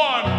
one,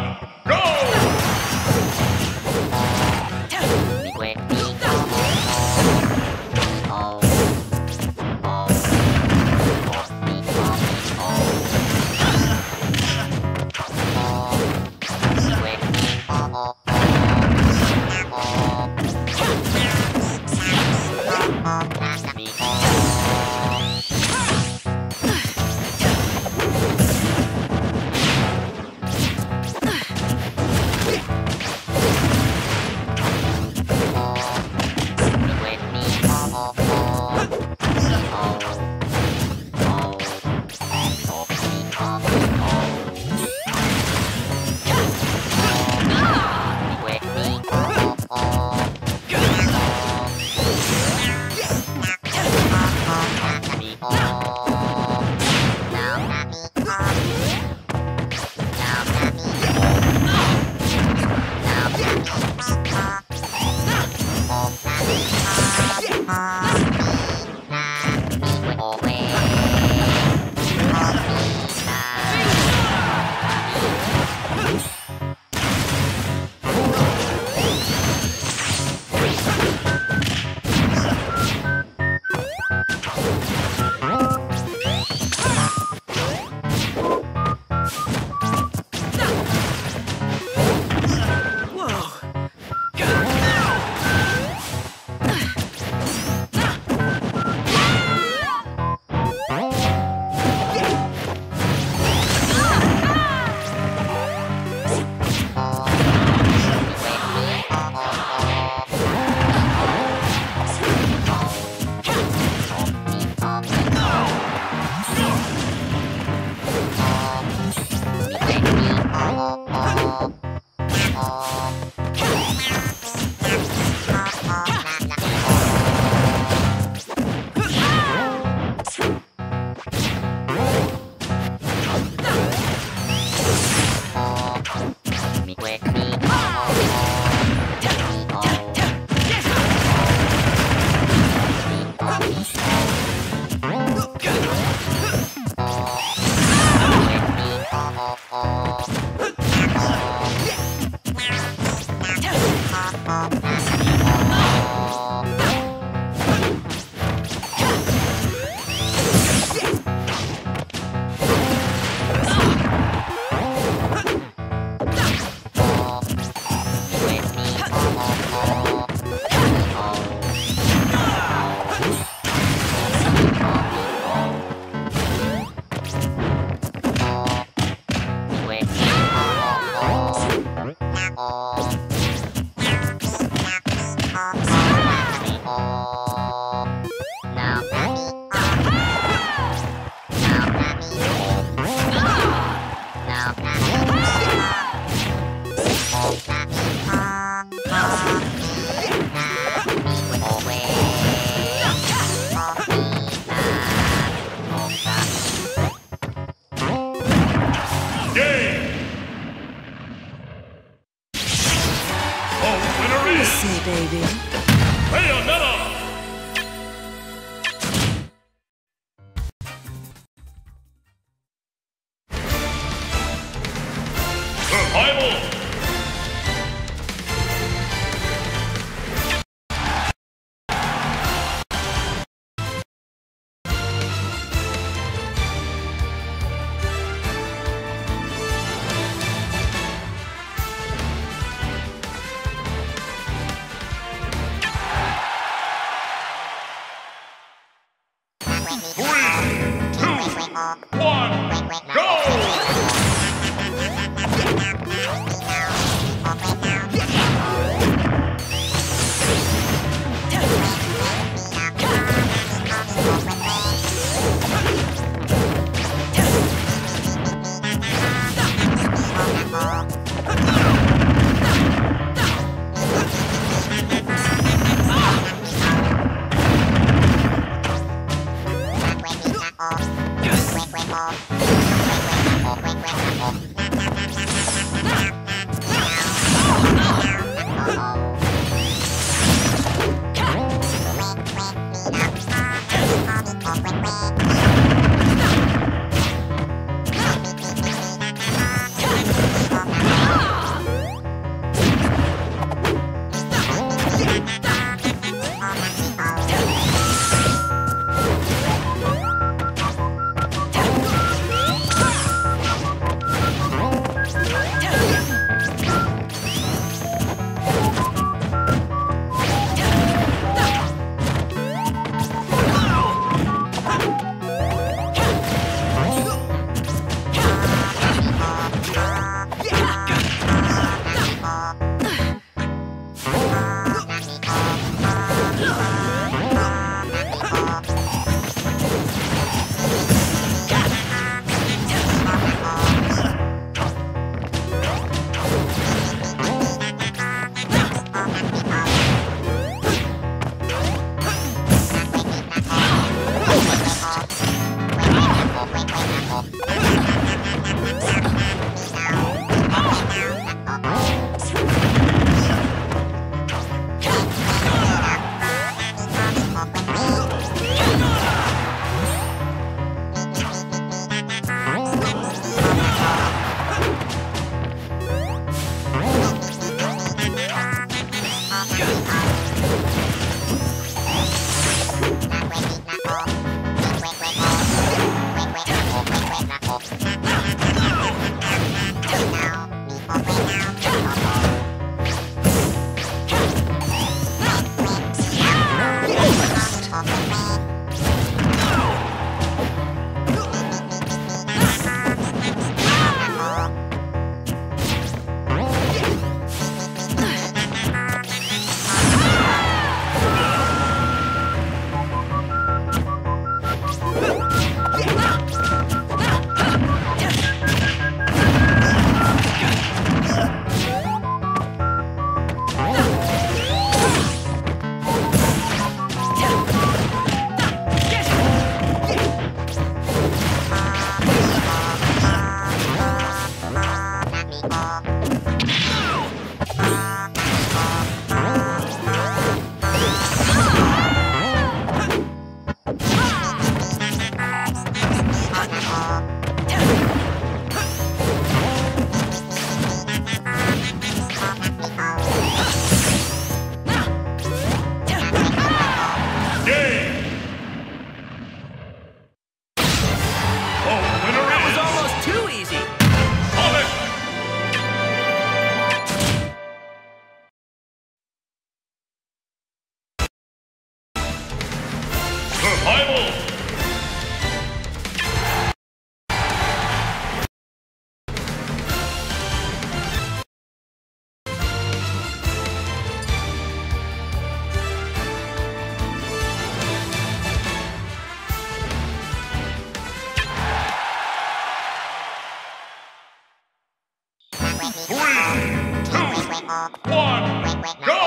one, go!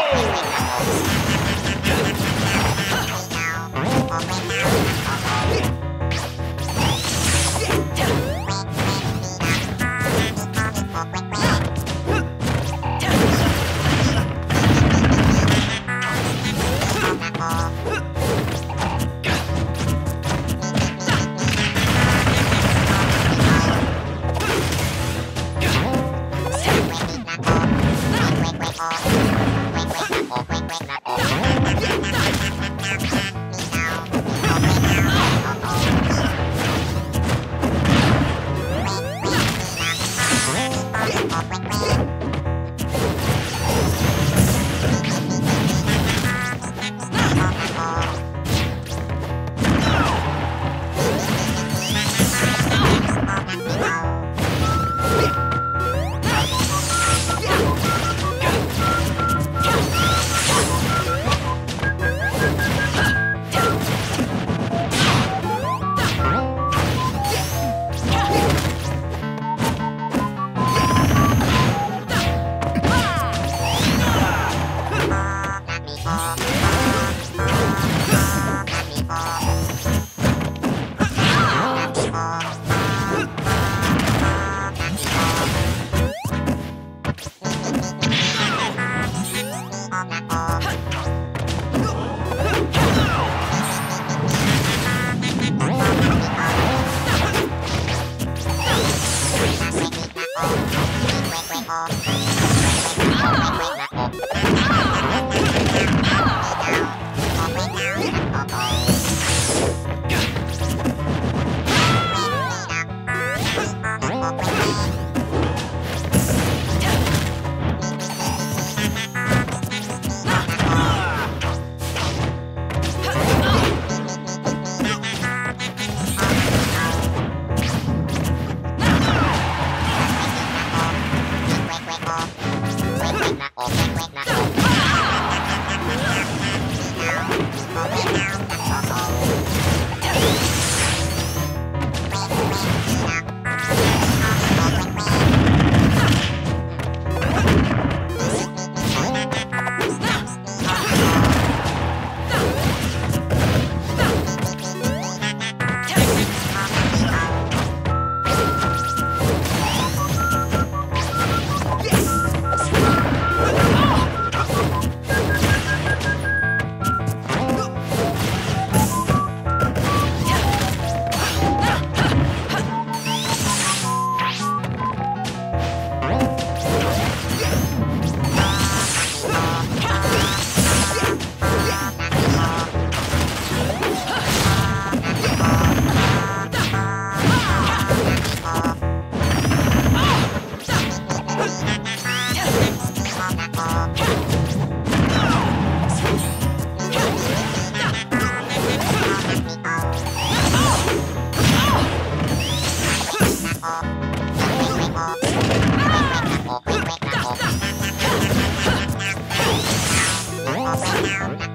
Game!